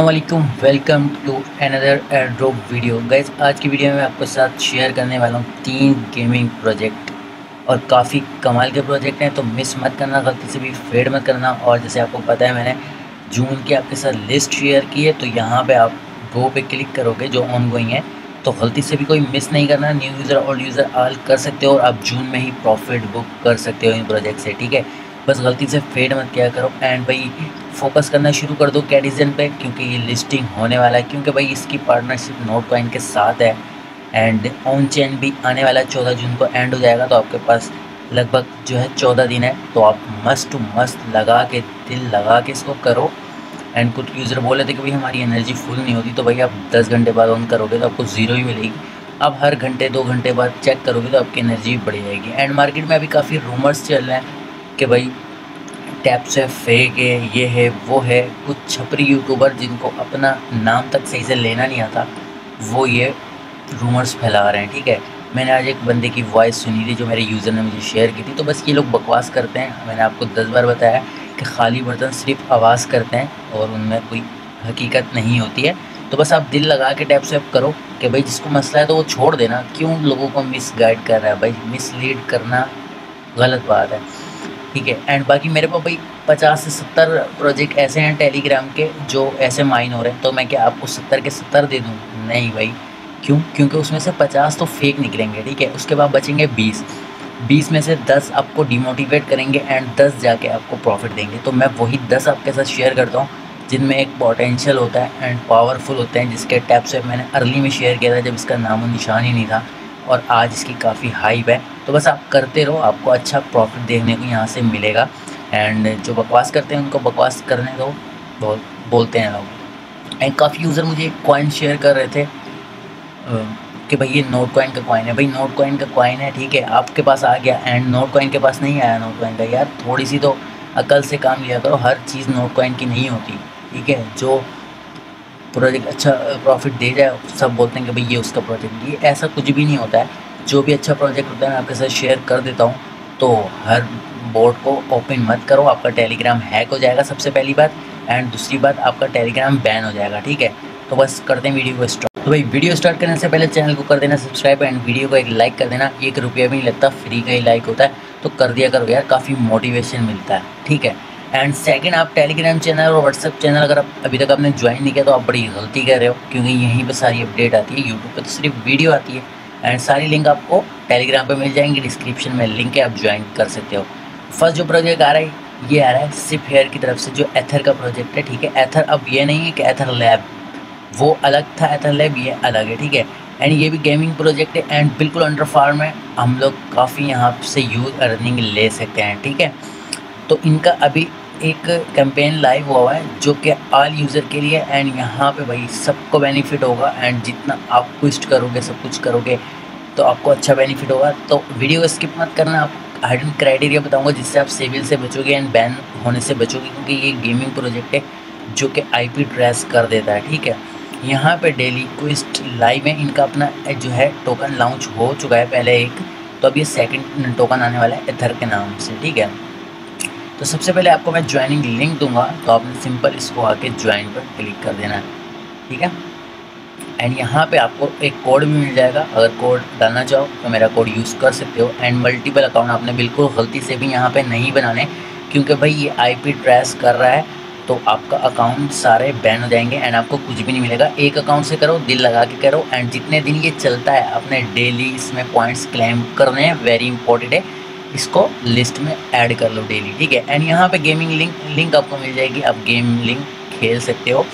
वालेकुम welcome to another एयर video guys आज की वीडियो में आपके साथ शेयर करने वाला हूँ तीन गेमिंग प्रोजेक्ट और काफ़ी कमाल के प्रोजेक्ट हैं तो मिस मत करना, गलती से भी फेड मत करना। और जैसे आपको पता है, मैंने जून की आपके साथ लिस्ट शेयर की है तो यहाँ पे आप गो पे क्लिक करोगे जो ऑन गोइंग है तो गलती से भी कोई मिस नहीं करना। New user old user all कर सकते हो और आप जून में ही प्रॉफिट बुक कर सकते हो इन प्रोजेक्ट से, ठीक है? बस गलती से फेड मत किया करो। एंड भाई फोकस करना शुरू कर दो कैडिजन पे, क्योंकि ये लिस्टिंग होने वाला है। क्योंकि भाई, इसकी पार्टनरशिप नोट कॉइन के साथ है। एंड ऑन चेन भी आने वाला चौदह जून को एंड हो जाएगा। तो आपके पास लगभग जो है चौदह दिन है। तो आप मस्त टू मस्त लगा के, दिल लगा के इसको करो। एंड कुछ यूज़र बोले थे कि भाई, हमारी एनर्जी फुल नहीं होती। तो भाई, आप दस घंटे बाद ऑन करोगे तो आपको ज़ीरो ही मिलेगी। आप हर घंटे, दो घंटे बाद चेक करोगे तो आपकी एनर्जी बढ़ जाएगी। एंड मार्केट में अभी काफ़ी रूमर्स चल रहे हैं। कि भाई टैप्स है फेक है, ये है, वो है, कुछ छपरी यूट्यूबर जिनको अपना नाम तक सही से लेना नहीं आता, वो ये रूमर्स फैला रहे हैं, ठीक है? मैंने आज एक बंदे की वॉइस सुनी थी जो मेरे यूज़र ने मुझे शेयर की थी तो बस ये लोग बकवास करते हैं। मैंने आपको दस बार बताया कि खाली बर्तन सिर्फ़ आवाज़ करते हैं और उनमें कोई हकीकत नहीं होती है। तो बस आप दिल लगा के टैप सेप करो कि भाई, जिसको मसला है तो वो छोड़ देना। क्यों लोगों को मिस गाइड कर रहा है भाई? मिसलीड करना गलत बात है। ठीक है? एंड बाकी मेरे पास भाई पचास से सत्तर प्रोजेक्ट ऐसे हैं टेलीग्राम के, जो ऐसे माइन हो रहे हैं। तो मैं क्या आपको सत्तर के सत्तर दे दूँ? नहीं भाई। क्यों? क्योंकि उसमें से पचास तो फेक निकलेंगे, ठीक है? उसके बाद बचेंगे बीस। बीस में से दस आपको डिमोटिवेट करेंगे एंड दस जाके आपको प्रॉफिट देंगे। तो मैं वही दस आपके साथ शेयर करता हूँ, जिनमें एक पोटेंशियल होता है एंड पावरफुल होते हैं, जिसके टैप से मैंने अर्ली में शेयर किया था, जब इसका नामो निशान ही नहीं था। और आज इसकी काफ़ी हाइप है। तो बस आप करते रहो, आपको अच्छा प्रॉफिट देखने को यहाँ से मिलेगा। एंड जो बकवास करते हैं, उनको बकवास करने दो। बहुत बोलते हैं लोग। एंड काफ़ी यूज़र मुझे कॉइन शेयर कर रहे थे कि भाई ये नोट कॉइन का कॉइन है। भाई नोट कॉइन का कॉइन है, ठीक है, आपके पास आ गया। एंड नोट कॉइन के पास नहीं आया नोट कॉइन का। यार, थोड़ी सी तो अकल से काम लिया करो, हर चीज़ नोट कॉइन की नहीं होती, ठीक है? जो प्रोजेक्ट अच्छा प्रॉफिट दे जाए सब बोलते हैं कि भाई ये उसका प्रोजेक्ट ये ऐसा कुछ भी नहीं होता है। जो भी अच्छा प्रोजेक्ट होता है, मैं आपके साथ शेयर कर देता हूँ। तो हर बोर्ड को ओपन मत करो, आपका टेलीग्राम हैक हो जाएगा सबसे पहली बात। एंड दूसरी बात, आपका टेलीग्राम बैन हो जाएगा, ठीक है? तो बस करते हैं वीडियो को स्टार्ट तो भाई वीडियो स्टार्ट करने से पहले चैनल को कर देना सब्सक्राइब एंड वीडियो को एक लाइक कर देना। एक रुपया भी नहीं लगता फ्री का ही लाइक होता है। तो कर दिया करो यार, काफ़ी मोटिवेशन मिलता है, ठीक है? एंड सेकंड आप टेलीग्राम चैनल और व्हाट्सअप चैनल अगर आप अभी तक आपने ज्वाइन नहीं किया तो आप बड़ी गलती कर रहे हो, क्योंकि यहीं पर सारी अपडेट आती है यूट्यूब पर तो सिर्फ़ वीडियो आती है। एंड सारी लिंक आपको टेलीग्राम पर मिल जाएँगी डिस्क्रिप्शन में लिंक है, आप ज्वाइन कर सकते हो। फ़र्स्ट जो प्रोजेक्ट आ रहा है, ये आ रहा है सिप हेयर की तरफ़ से, जो एथर का प्रोजेक्ट है, ठीक है? एथर अब ये नहीं है कि एथर लैब वो अलग था एथर लैब ये अलग है, ठीक है? एंड ये भी गेमिंग प्रोजेक्ट है एंड बिल्कुल अंडर फार्म है। हम लोग काफ़ी यहाँ से यूज़ अर्निंग ले सकते हैं, ठीक है? तो इनका अभी एक कैंपेन लाइव हुआ है, जो कि आल यूज़र के लिए एंड यहाँ पे भाई सबको बेनिफिट होगा एंड जितना आप ट्विस्ट करोगे, सब कुछ करोगे तो आपको अच्छा बेनिफिट होगा। तो वीडियो स्किप मत करना, आप हाइडन क्राइटेरिया बताऊँगा, जिससे आप सेविल से बचोगे एंड बैन होने से बचोगे, क्योंकि ये गेमिंग प्रोजेक्ट है, जो कि आईपी ट्रेस कर देता है, ठीक है? यहाँ पे डेली क्विस्ट लाइव है, इनका अपना जो है टोकन लॉन्च हो चुका है, पहले एक तो अब ये सेकंड टोकन आने वाला है एथर के नाम से, ठीक है? तो सबसे पहले आपको मैं ज्वाइनिंग लिंक दूँगा तो आपने सिंपल इसको आके ज्वाइन पर क्लिक कर देना है, ठीक है? एंड यहाँ पे आपको एक कोड भी मिल जाएगा, अगर कोड डालना चाहो तो मेरा कोड यूज़ कर सकते हो। एंड मल्टीपल अकाउंट आपने बिल्कुल गलती से भी यहाँ पे नहीं बनाने, क्योंकि भाई ये आईपी ट्रेस कर रहा है तो आपका अकाउंट सारे बैन हो जाएँगे एंड आपको कुछ भी नहीं मिलेगा। एक अकाउंट से करो, दिल लगा के करो। एंड जितने दिन ये चलता है, अपने डेली इसमें पॉइंट्स क्लेम करने हैं वेरी इंपॉर्टेंट है। इसको लिस्ट में ऐड कर लो डेली ठीक है? एंड यहाँ पे गेमिंग लिंक लिंक आपको मिल जाएगी। आप गेम लिंक खेल सकते हो।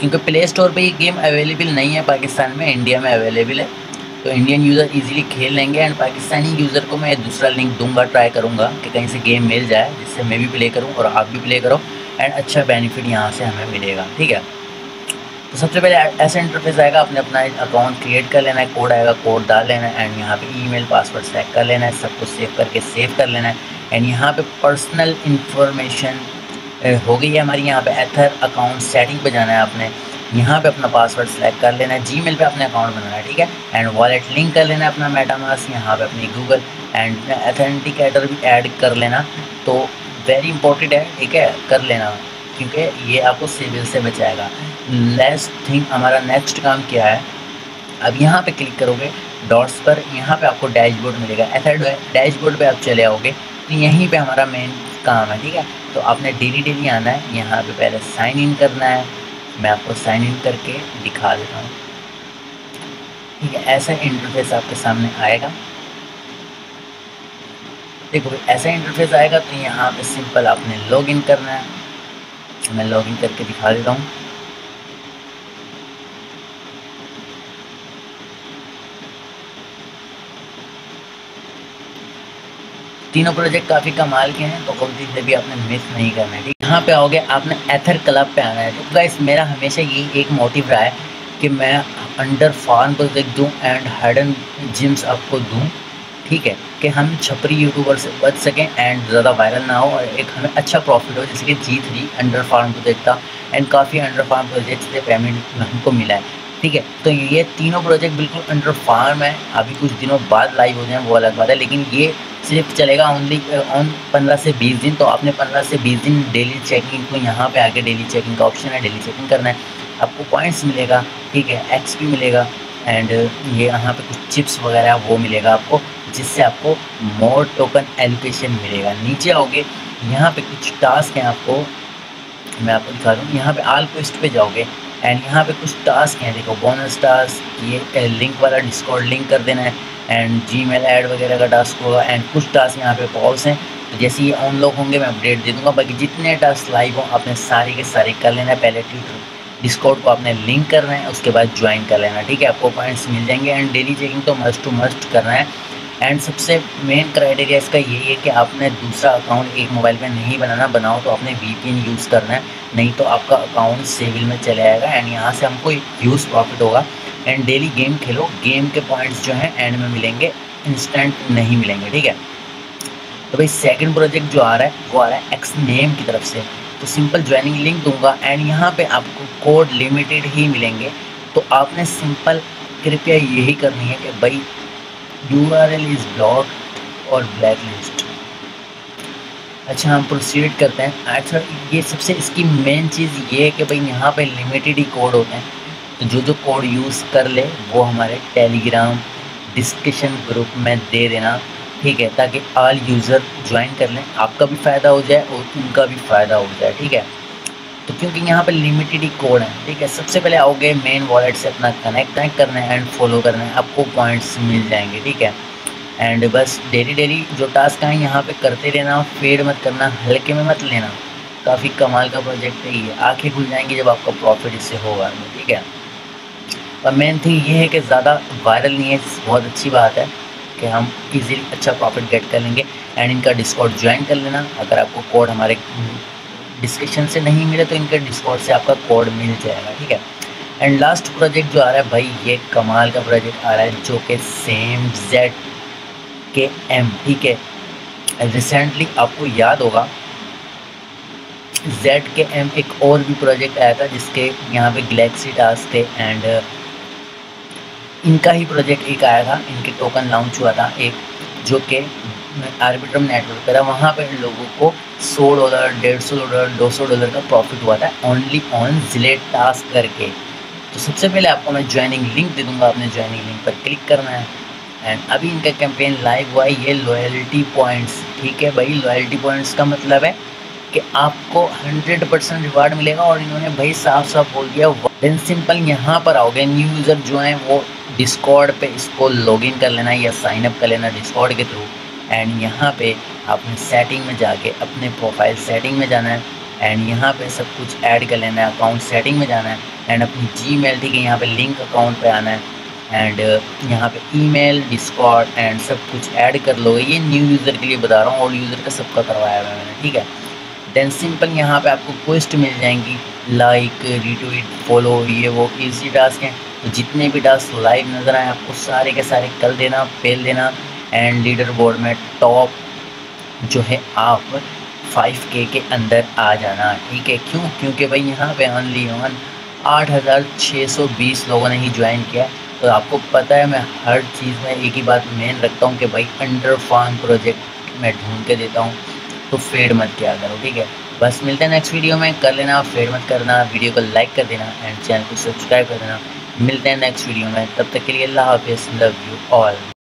क्योंकि प्ले स्टोर पे ये गेम अवेलेबल नहीं है, पाकिस्तान में इंडिया में अवेलेबल है। तो इंडियन यूज़र इजीली खेल लेंगे एंड पाकिस्तानी यूज़र को मैं दूसरा लिंक दूँगा ट्राई करूँगा कि कहीं से गेम मिल जाए, जिससे मैं भी प्ले करूँ और आप भी प्ले करो। एंड अच्छा बेनिफिट यहाँ से हमें मिलेगा, ठीक है? तो सबसे पहले ऐसा इंटरफेस आएगा आपने अपना अकाउंट क्रिएट कर लेना है कोड आएगा कोड डाल लेना है एंड यहाँ पे ईमेल पासवर्ड सेट कर लेना है, सब कुछ सेव करके सेव कर लेना है। एंड यहाँ पे पर्सनल इंफॉर्मेशन हो गई है हमारी, यहाँ पे एथर अकाउंट सेटिंग पे जाना है आपने। यहाँ पे अपना पासवर्ड सेलेक्ट कर लेना है जी पे अपने अकाउंट बनाना है, ठीक है? एंड वॉलेट लिंक कर लेना है अपना मेटामास यहाँ पे अपनी गूगल एंड अथेंटिकेटर भी ऐड कर लेना। तो वेरी इंपॉर्टेंट है, ठीक है? कर लेना। क्योंकि ये आपको सिविल से बचाएगा। लेस थिंग हमारा नेक्स्ट काम क्या है? अब यहाँ पे क्लिक करोगे डॉट्स पर, यहाँ पे आपको डैशबोर्ड मिलेगा। ऐसा डैशबोर्ड पे आप चले आओगे तो यहीं पे हमारा मेन काम है, ठीक है? तो आपने डेली डेली आना है, यहाँ पे पहले साइन इन करना है। मैं आपको साइन इन करके दिखा देता हूँ। ठीक है, ऐसा इंटरफेस आपके सामने आएगा। देखो, ऐसा इंटरफेस आएगा तो यहाँ पे सिंपल आपने लॉगिन करना है। मैं लॉगिन करके दिखा देता हूँ। तीनों प्रोजेक्ट काफ़ी कमाल के हैं तो गलती से भी आपने मिस नहीं करना है यहाँ पे आओगे, आपने एथर क्लब पे आना है। तो गाइस मेरा हमेशा यही एक मोटिव रहा है कि मैं अंडर फार्म प्रोजेक्ट दूँ एंड हेडन जिम्स आपको दूँ। ठीक है, कि हम छपरी यूट्यूबर से बच सकें एंड ज़्यादा वायरल ना हो और एक हमें अच्छा प्रॉफिट हो, जैसे कि जी थ्री अंडर फार्म प्रोजेक्ट था एंड काफ़ी अंडर फार्म प्रोजेक्ट से पेमेंट हमको मिला है। ठीक है तो ये तीनों प्रोजेक्ट बिल्कुल अंडर फार्म है। अभी कुछ दिनों बाद लाइव हो जाए, वो अलग बात है, लेकिन ये सिर्फ़ चलेगा ओनली ऑन पंद्रह से बीस दिन तो आपने पंद्रह से बीस दिन डेली चेकिंग को यहाँ पे आके डेली चेकिंग का ऑप्शन है डेली चेकिंग करना है। आपको पॉइंट्स मिलेगा, ठीक है एक्स मिलेगा। एंड ये यहाँ पे कुछ चिप्स वगैरह वो मिलेगा आपको, जिससे आपको मोर टोकन एलोकेशन मिलेगा। नीचे आओगे, यहाँ पे कुछ टास्क हैं आपको, मैं आपको दिखा दूँ। यहाँ पे आल पोस्ट पे जाओगे एंड यहाँ पे कुछ टास्क हैं। देखो बोनस टास्क ये लिंक वाला डिस्कॉर्ड लिंक कर देना है एंड जी मेल ऐड वगैरह का टास्क होगा एंड कुछ टास्क यहाँ पे कॉल्स हैं। तो जैसे ये ऑन लॉक होंगे, मैं अपडेट दे दूँगा। बाकी जितने टास्क लाइव हों, आपने सारे के सारे कर लेना है, पहले डिस्कॉर्ड को आपने लिंक करना है, उसके बाद ज्वाइन कर लेना, ठीक है? आपको पॉइंट्स मिल जाएँगे एंड डेली चेकिंग तो मस्ट टू मस्ट करना है। एंड सबसे मेन क्राइटेरिया इसका यही है कि आपने दूसरा अकाउंट एक मोबाइल में नहीं बनाना, बनाओ तो आपने वीपीएन यूज़ करना है, नहीं तो आपका अकाउंट सेविल में चले आएगा एंड यहाँ से हमको यूज़ प्रॉफिट होगा। एंड डेली गेम खेलो गेम के पॉइंट्स जो हैं एंड में मिलेंगे इंस्टेंट नहीं मिलेंगे, ठीक है? तो भाई सेकंड प्रोजेक्ट जो आ रहा है, वो आ रहा है एक्स नेम की तरफ़ से। तो सिंपल ज्वाइनिंग लिंक दूँगा एंड यहाँ पे आपको कोड लिमिटेड ही मिलेंगे। तो आपने सिंपल कृपया यही करनी है कि भाई U R L is block और ब्लैक लिस्ट अच्छा हम प्रोसीड करते हैं। अच्छा ये सबसे इसकी मेन चीज़ ये है कि भाई यहाँ पे लिमिटेड ही कोड होते हैं। तो जो जो कोड यूज़ कर ले, वो हमारे टेलीग्राम डिस्कशन ग्रुप में दे देना, ठीक है? ताकि ऑल यूज़र ज्वाइन कर लें। आपका भी फ़ायदा हो जाए और उनका भी फ़ायदा हो जाए, ठीक है? तो क्योंकि यहाँ पे लिमिटेड ही कोड है, ठीक है? सबसे पहले आओगे मेन वॉलेट से अपना कनेक्ट कनेक्ट करना है एंड फॉलो करना है, आपको पॉइंट्स मिल जाएँगे, ठीक है? एंड बस डेली डेली जो टास्क हैं यहाँ पे करते रहना फेड मत करना, हल्के में मत लेना। काफ़ी कमाल का प्रोजेक्ट है ये, आँखें खुल जाएँगी जब आपका प्रॉफिट इससे होगा, ठीक है? और मेन थिंग ये है कि ज़्यादा वायरल नहीं है, बहुत अच्छी बात है कि हम इजीली अच्छा प्रॉफिट गेट कर लेंगे। एंड इनका डिस्काउंट ज्वाइन कर लेना, अगर आपको कोड हमारे डिस्क्रिप्शन से नहीं मिले तो इनके डिस्काउंट से आपका कोड मिल जाएगा, ठीक है? एंड लास्ट प्रोजेक्ट जो आ रहा है भाई, ये कमाल का प्रोजेक्ट आ रहा है जो कि सेम जेड के एम ठीक है? रिसेंटली आपको याद होगा जेड के एम एक और भी प्रोजेक्ट आया था जिसके यहाँ पे गलेक्सी टास्क थे एंड इनका ही प्रोजेक्ट एक आया था, इनके टोकन लॉन्च हुआ था एक, जो कि आर्बिट्रम नेटवर्क पर था। वहाँ पर लोगों को सौ डॉलर, डेढ़ सौ डॉलर, दो सौ डॉलर का प्रॉफिट हुआ था ओनली ऑन जिलेट टास्क करके। तो सबसे पहले आपको मैं ज्वाइनिंग लिंक दे दूँगा, आपने ज्वाइनिंग लिंक पर क्लिक करना है। एंड अभी इनका कैंपेन लाइव हुआ है, ये लॉयल्टी पॉइंट्स ठीक है भाई? लॉयल्टी पॉइंट्स का मतलब है कि आपको हंड्रेड परसेंट रिवार्ड मिलेगा और इन्होंने भाई साफ़ साफ़ बोल दिया देन सिंपल यहाँ पर आओगे न्यू यूज़र जो हैं वो डिस्कॉर्ड पे इसको लॉगिन कर लेना या साइन अप कर लेना डिस्कॉर्ड के थ्रू एंड यहाँ पे आपने सेटिंग में जाके अपने प्रोफ़ाइल सेटिंग में जाना है एंड यहाँ पे सब कुछ ऐड कर लेना है अकाउंट सेटिंग में जाना है एंड अपनी जी मेल ठीक है, यहाँ पे लिंक अकाउंट पे आना है एंड यहाँ पे ईमेल डिस्कॉर्ड एंड सब कुछ ऐड कर लो। ये न्यू यूज़र के लिए बता रहा हूँ ओल्ड यूज़र का सबका करवाया हुआ है मैंने ठीक है? देन सिंपल यहाँ पे आपको पोस्ट मिल जाएँगी लाइक रिट्वीट फॉलो ये वो इजी टास्क हैं। तो जितने भी टास्क लाइव नज़र आए, आपको सारे के सारे कर देना फेल देना एंड लीडर बोर्ड में टॉप जो है आप 5k के अंदर आ जाना। ठीक है? क्यों? क्योंकि भाई यहाँ पे छः सौ बीस लोगों ने ही ज्वाइन किया तो आपको पता है, मैं हर चीज़ में एक ही बात मेन रखता हूँ कि भाई अंडर फार्म प्रोजेक्ट मैं ढूंढ के देता हूँ। तो फेड मत किया करो, ठीक है? बस मिलते हैं नेक्स्ट वीडियो में। कर लेना फेड मत करना वीडियो को लाइक कर देना एंड चैनल को सब्सक्राइब कर देना। मिलते हैं नेक्स्ट वीडियो में। तब तक के लिए अल्लाह हाफिज़ लव यू ऑल